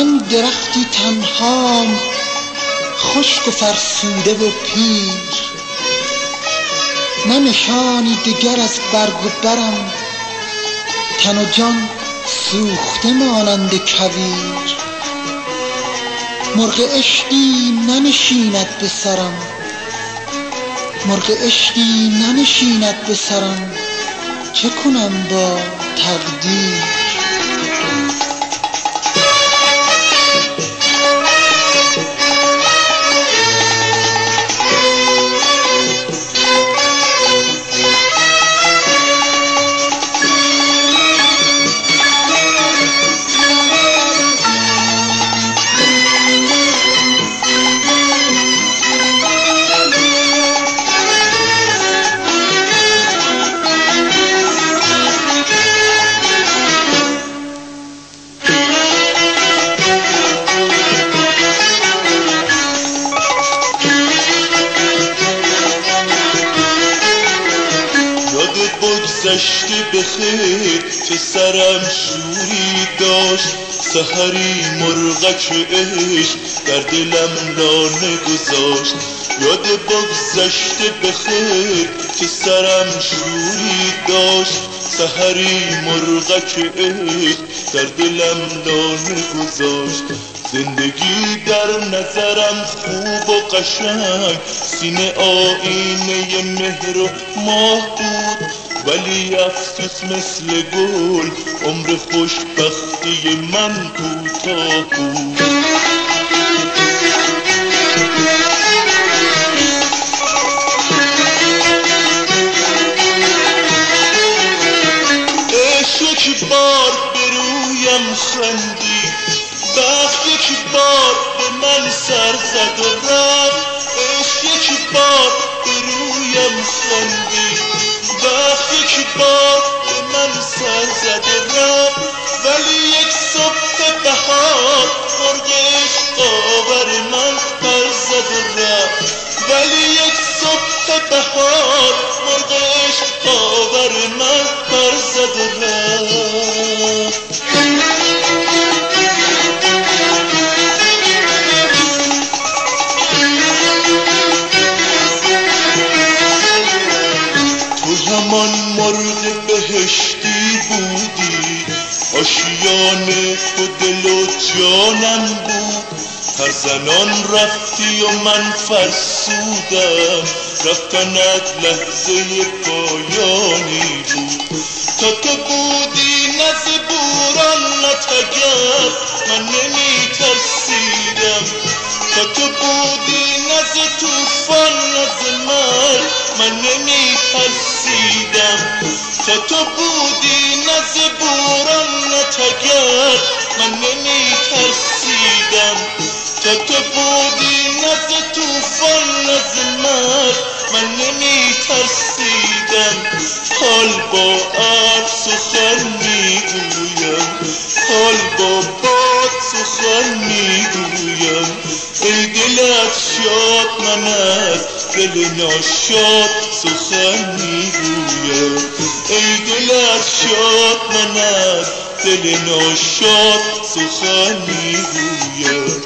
من درختی تنهام خشک و فرسوده و پیر. نه نشانی دگر از برگ و برم تن و جان سوخته مانند کویر. مرغ عشقی ننشیند به سرم مرغ عشقی ننشیند به سرم. چه کنم با تقدیر؟ گذشته به خیر که سرم شوری داشت. سحری مرغک عشق در دلم لانه گذاشت. یاد بگذشته به خیر که سرم شوری داشت. سحری مرغک عشق در دلم لانه گذاشت. زندگی در نظرم خوب و قشنگ سینه آینه مهر و ماه بود. ولی افسوس مثل گل عمر خوشبختی من کوتاه بود یک بار به رویم خندی بخت یک بار به من سر زد و رفت. یک بار به رویم خندی یک بار من سر زده رفت ولی یک صبح بهار مرغ عشق من پر زد و رفت ولی یک صبح بهار مرغ عشق من پر زد و همان مرغ بهشتی بودی. آشیان تو دل و جانم بود. هر زنان رفتی و من فرسودم. رفتنت لحظه پایانی بود. تا تو بودی نز بوران نتگر من نمی ترسیدم تا تو بودی نز توفان نز من من نمی ترسیدم تا تو بودی نز بوران نتگر من نمی ترسیدم تا تو بودی نز توفان نز من من نمی ترسیدم حال با عرب سخن می‌گویم حال با باد سخن می‌گویم. ای دلت شاد من از دل ناشاد سخن می‌گویم ای دلت شاد من از دل ناشاد سخن می‌گویم